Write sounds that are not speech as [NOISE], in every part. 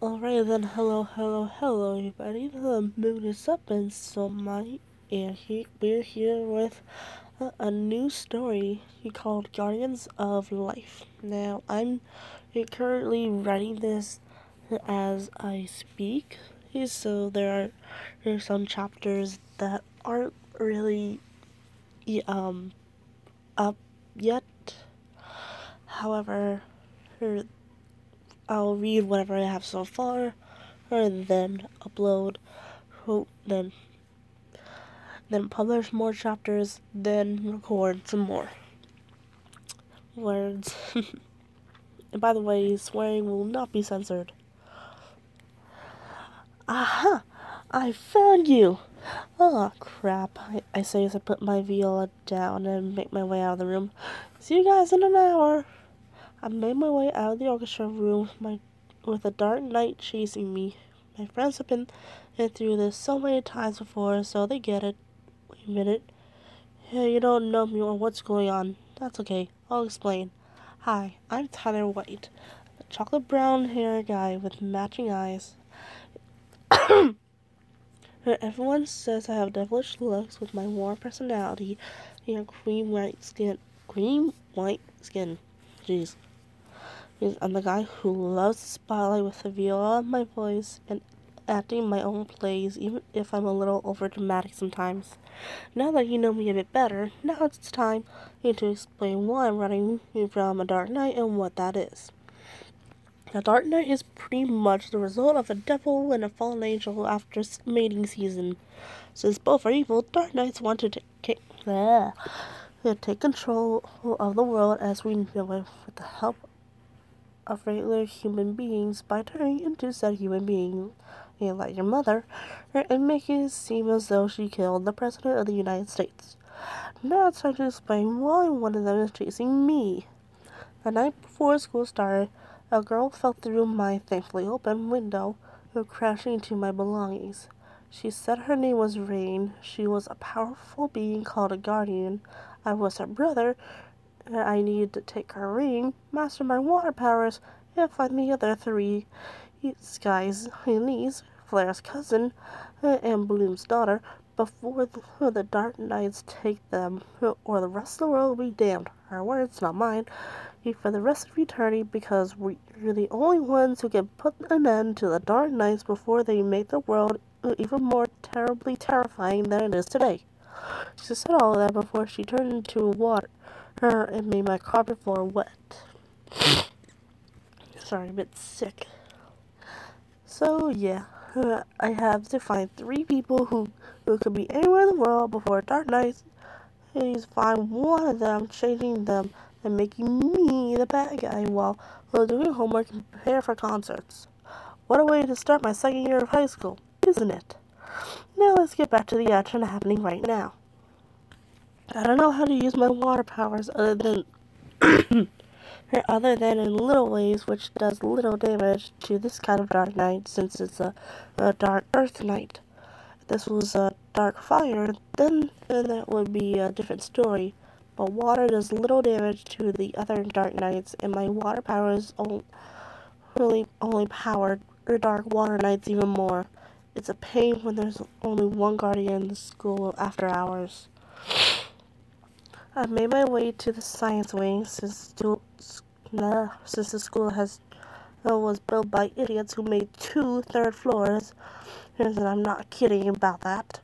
Alright then, hello, hello, hello everybody. The moon is up and so my and he, we're here with a, a, new story called Guardians of Life. Now, I'm currently writing this as I speak, so there are, there are some chapters that aren't really um up yet. However, I'll read whatever I have so far, and then upload, then then publish more chapters, then record some more words. and [LAUGHS] by the way, swearing will not be censored. Aha! I found you! Oh, crap. I, I say as I put my viola down and make my way out of the room. See you guys in an hour! I made my way out of the orchestra room my, with a dark knight chasing me. My friends have been through this so many times before, so they get it. Wait a minute. Yeah, you don't know me or what's going on. That's okay. I'll explain. Hi, I'm Tyler White, a chocolate brown hair guy with matching eyes. [COUGHS] Everyone says I have devilish looks with my warm personality and cream white skin. Cream white skin. Jeez. I'm the guy who loves the spotlight with the viola in my voice and acting my own plays, even if I'm a little overdramatic sometimes. Now that you know me a bit better, now it's time to explain why I'm running from a Dark Knight and what that is. A Dark Knight is pretty much the result of a devil and a fallen angel after mating season. Since both are evil, Dark Knights want to take, uh, take control of the world as we know it with the help of regular human beings by turning into said human being, and like your mother, and making it seem as though she killed the President of the United States. Now it's time to explain why one of them is chasing me. The night before school started, a girl fell through my thankfully open window, crashing into my belongings. She said her name was Rain. She was a powerful being called a guardian. I was her brother, I need to take her ring, master my water powers, and find the other three Sky's niece, Flare's cousin, uh, and Bloom's daughter before the, the Dark Knights take them, or the rest of the world will be damned. Her words, not mine, for the rest of eternity because we're the only ones who can put an end to the Dark Knights before they make the world uh, even more terribly terrifying than it is today. She said all that before she turned into water her and made my carpet floor wet. Sorry, I'm a bit sick. So, yeah, uh, I have to find three people who, who could be anywhere in the world before Dark Knight. Please find one of them, changing them, and making me the bad guy while, while doing homework and prepare for concerts. What a way to start my second year of high school, isn't it? Now let's get back to the action happening right now. I don't know how to use my water powers other than [COUGHS] other than in little ways which does little damage to this kind of dark knight since it's a, a dark earth knight. If this was a dark fire, then, then that would be a different story. But water does little damage to the other dark knights, and my water powers only, really only power the dark water knights even more. It's a pain when there's only one guardian in the school after hours. I made my way to the science wing since, since the school has uh, was built by idiots who made two third floors. And I'm not kidding about that.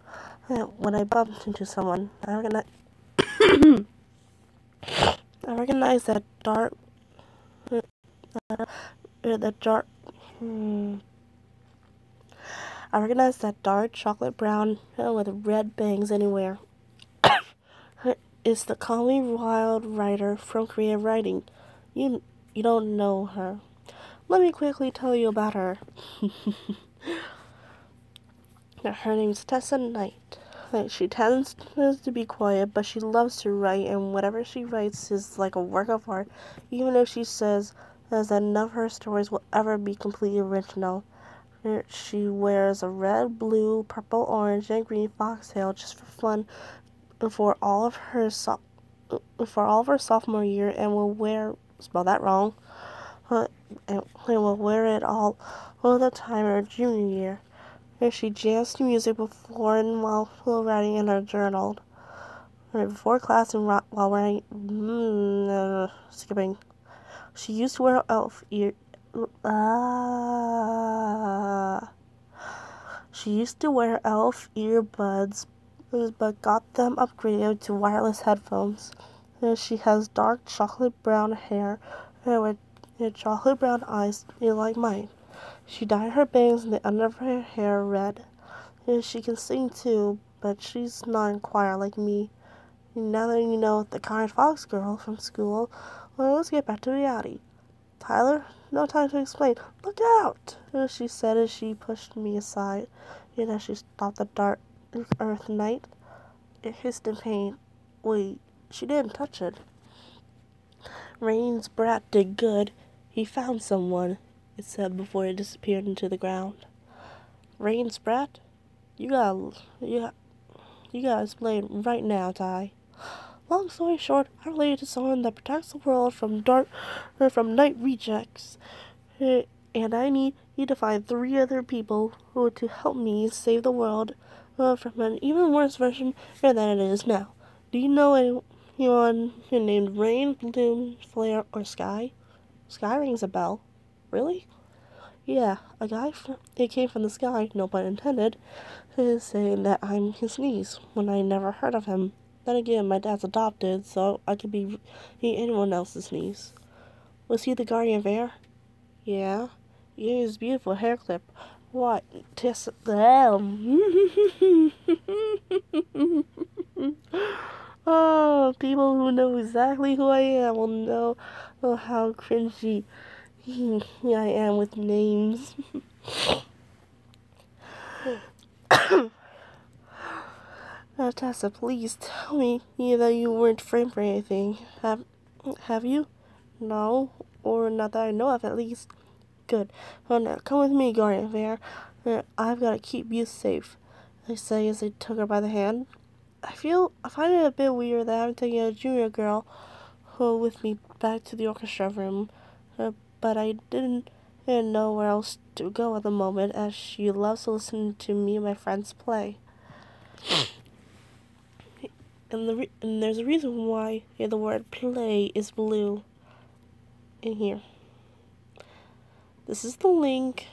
Uh, when I bumped into someone, I recognize, [COUGHS] I recognize that dark, uh, that dark, hmm, I recognize that dark chocolate brown uh, with red bangs anywhere is the calmly wild writer from Creative Writing. You you don't know her. Let me quickly tell you about her. [LAUGHS] her name is Tessa Knight. She tends to be quiet, but she loves to write, and whatever she writes is like a work of art, even if she says that none of her stories will ever be completely original. She wears a red, blue, purple, orange, and green foxtail just for fun, for all of her so for all of her sophomore year and will wear spell that wrong uh, and, will wear it all all the time her junior year. And she jams to music before and while, writing in her journal. Right before class and while wearing mm, uh, skipping. She used to wear elf ear. Uh, she used to wear elf earbuds, but got them upgraded to wireless headphones. And she has dark chocolate brown hair and with, chocolate brown eyes like mine. She dyed her bangs and the under of her hair red. And she can sing too, but she's not in choir like me. Now that you know the kind fox girl from school, well, let's get back to reality. Tyler, no time to explain. Look out! She said as she pushed me aside, and as she stopped the dark earth knight. It hissed in pain. Wait, she didn't touch it. Rain's brat did good. He found someone, it said before it disappeared into the ground. Rain's brat? You gotta, you, got, you gotta explain right now, Ty. Long story short, I'm related to someone that protects the world from dark, or from night rejects, and I need you to find three other people who to help me save the world from an even worse version than it is now. Do you know anyone who named Rain, Bloom, Flare, or Sky? Sky rings a bell. Really? Yeah, a guy from, it came from the sky, no pun intended, is saying that I'm his niece when I never heard of him. Then again, my dad's adopted, so I could be anyone else's niece. Was he the guardian of air? Yeah. He has beautiful hair clip. What? Tis them. [LAUGHS] oh, people who know exactly who I am will know oh, how cringy [LAUGHS] I am with names. [COUGHS] now, Tessa, please tell me that you weren't framed for anything. Have, have you? No, or not that I know of, at least. Good. Well, now, come with me, Guardian Fair. I've got to keep you safe. They say as they took her by the hand. I feel, I find it a bit weird that I'm taking a junior girl uh, with me back to the orchestra room, uh, but I didn't, didn't know where else to go at the moment as she loves to listen to me and my friends play. [CLEARS THROAT] and, the and there's a reason why yeah, the word play is blue in here. This is the link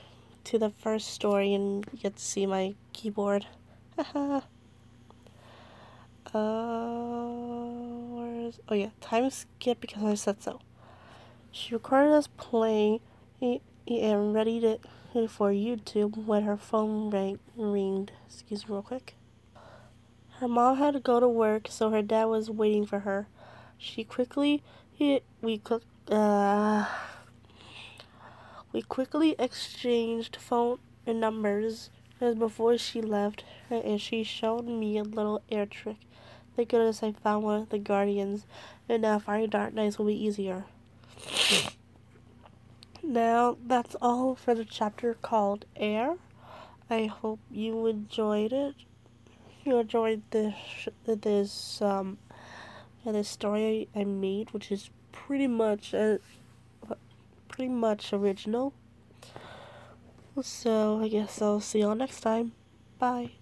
to the first story and you get to see my keyboard. [LAUGHS] uh, where's, oh yeah, time skip because I said so. She recorded us playing and ready to for YouTube when her phone rang, ringed. Excuse me real quick. Her mom had to go to work, so her dad was waiting for her. She quickly, we cooked, uh, we quickly exchanged phone numbers as before she left, and she showed me a little air trick. Thank goodness I found one of the guardians, and now finding dark knights will be easier. now, that's all for the chapter called Air. I hope you enjoyed it. You enjoyed this this um this story I made, which is pretty much a pretty much original. So I guess I'll see y'all next time. Bye.